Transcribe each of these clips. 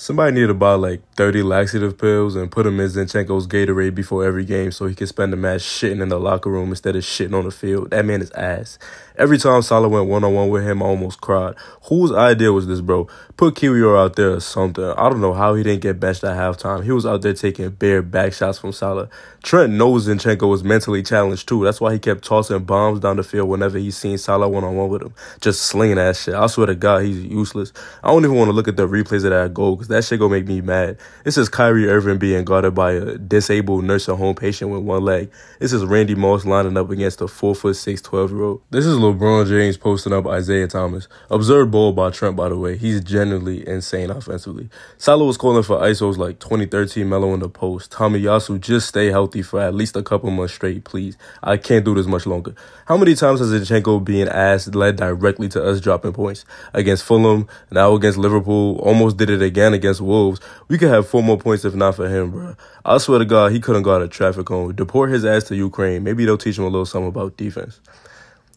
Somebody needed to buy like 30 laxative pills and put them in Zinchenko's Gatorade before every game so he can spend the match shitting in the locker room instead of shitting on the field. That man is ass. Every time Salah went one on one with him, I almost cried. Whose idea was this, bro? Put Kiwior out there or something. I don't know how he didn't get benched at halftime. He was out there taking bare back shots from Salah. Trent knows Zinchenko was mentally challenged too. That's why he kept tossing bombs down the field whenever he seen Salah one on one with him. Just slinging that shit. I swear to God, he's useless. I don't even want to look at the replays of that goal because that shit gonna make me mad. This is Kyrie Irving being guarded by a disabled nursing home patient with one leg. This is Randy Moss lining up against a 4 foot 6, 12 year old. This is LeBron James posting up Isaiah Thomas. Absurd ball by Trent, by the way. He's genuinely insane offensively. Salah was calling for ISOs like 2013 Melo in the post. Tomiyasu, just stay healthy healthy for at least a couple months straight, please. I can't do this much longer. How many times has Zinchenko being asked led directly to us dropping points? Against Fulham, now against Liverpool, almost did it again against Wolves. We could have four more points if not for him, bro. I swear to God, he couldn't guard a traffic cone. Deport his ass to Ukraine. Maybe they'll teach him a little something about defense.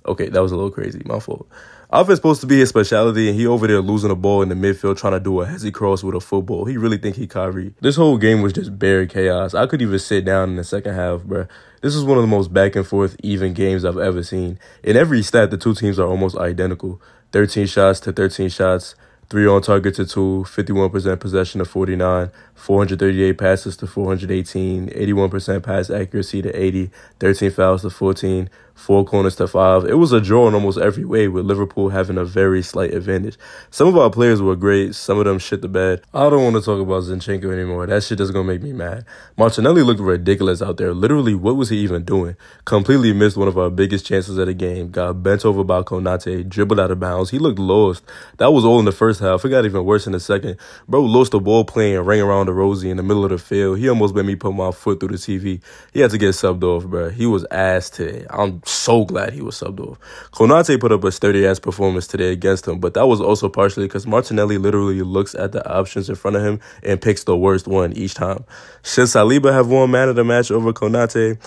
Okay, that was a little crazy. My fault. Offense supposed to be his specialty, and he over there losing the ball in the midfield trying to do a hezzy cross with a football. He really think he Kyrie. This whole game was just bare chaos. I could even sit down in the second half, bruh. This is one of the most back and forth even games I've ever seen. In every stat, the two teams are almost identical. 13 shots to 13 shots. Three on target to two, 51% possession to 49, 438 passes to 418, 81% pass accuracy to 80, 13 fouls to 14, four corners to five. It was a draw in almost every way, with Liverpool having a very slight advantage. Some of our players were great, some of them shit the bed. I don't want to talk about Zinchenko anymore. That shit is gonna make me mad. Martinelli looked ridiculous out there. Literally, what was he even doing? Completely missed one of our biggest chances of the game. Got bent over by Konate, dribbled out of bounds. He looked lost. That was all in the first half. It got even worse in the second. Bro lost the ball playing ring around the rosy in the middle of the field. He almost made me put my foot through the TV. He had to get subbed off, bro. He was ass today. I'm so glad he was subbed off. Konate put up a sturdy ass performance today against him, but that was also partially because Martinelli literally looks at the options in front of him and picks the worst one each time. Should Saliba have won man of the match over Konate?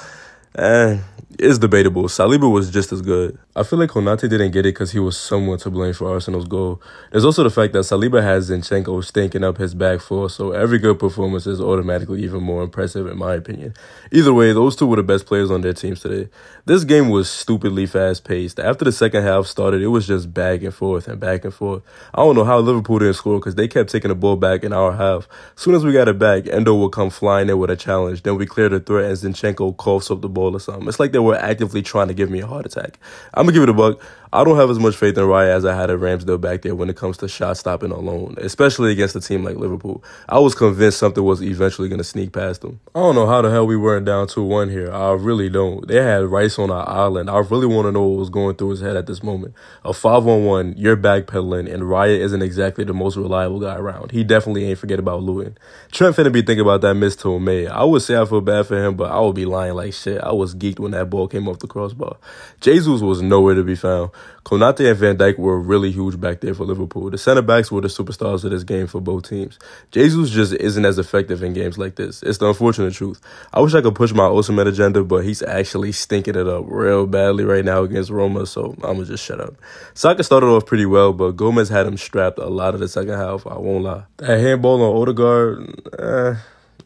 Eh, it's debatable. Saliba was just as good. I feel like Konate didn't get it because he was somewhat to blame for Arsenal's goal. There's also the fact that Saliba has Zinchenko stinking up his back four, so every good performance is automatically even more impressive in my opinion. Either way, those two were the best players on their teams today. This game was stupidly fast paced. After the second half started, it was just back and forth and back and forth. I don't know how Liverpool didn't score because they kept taking the ball back in our half. As soon as we got it back, Endo would come flying in with a challenge. Then we cleared the threat and Zinchenko coughs up the ball or something. It's like they were actively trying to give me a heart attack. I'm gonna give it a buck. I don't have as much faith in Raya as I had at Ramsdale back there when it comes to shot stopping alone, especially against a team like Liverpool. I was convinced something was eventually going to sneak past them. I don't know how the hell we weren't down 2 1 here. I really don't. They had Rice on our island. I really want to know what was going through his head at this moment. A 5 on 1, you're backpedaling, and Raya isn't exactly the most reliable guy around. He definitely ain't forget about Luton. Trent finna be thinking about that miss to May. I would say I feel bad for him, but I would be lying like shit. I was geeked when that ball came off the crossbar. Jesus was nowhere to be found. Konate and Van Dijk were really huge back there for Liverpool. The center backs were the superstars of this game for both teams. Jesus just isn't as effective in games like this. It's the unfortunate truth. I wish I could push my Osimhen agenda, but he's actually stinking it up real badly right now against Roma, so I'm gonna just shut up. Saka started off pretty well, but Gomez had him strapped a lot of the second half. I won't lie. That handball on Odegaard, eh,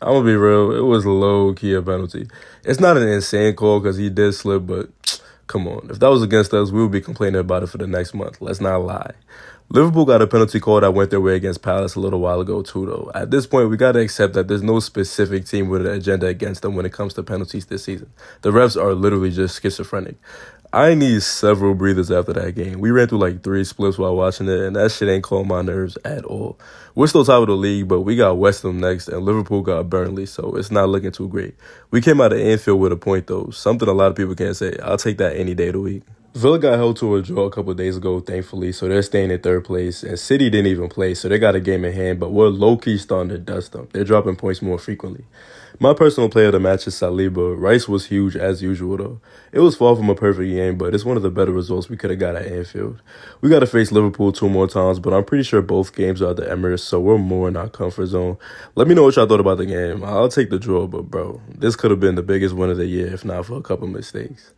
I'm gonna be real. It was low key a penalty. It's not an insane call because he did slip, but Come on. If that was against us, we would be complaining about it for the next month. Let's not lie. Liverpool got a penalty call that went their way against Palace a little while ago, too, though. At this point, we got to accept that there's no specific team with an agenda against them when it comes to penalties this season. The refs are literally just schizophrenic. I need several breathers after that game. We ran through like three splits while watching it, and that shit ain't calm my nerves at all. We're still top of the league, but we got West Ham next, and Liverpool got Burnley, so it's not looking too great. We came out of Anfield with a point, though. Something a lot of people can't say. I'll take that any day of the week. Villa got held to a draw a couple days ago, thankfully, so they're staying in third place. And City didn't even play, so they got a game in hand, but we're low key starting to dust them. They're dropping points more frequently. My personal player of the match is Saliba. Rice was huge as usual, though. It was far from a perfect game, but it's one of the better results we could have got at Anfield. We got to face Liverpool two more times, but I'm pretty sure both games are at the Emirates, so we're more in our comfort zone. Let me know what y'all thought about the game. I'll take the draw, but bro, this could have been the biggest win of the year if not for a couple mistakes.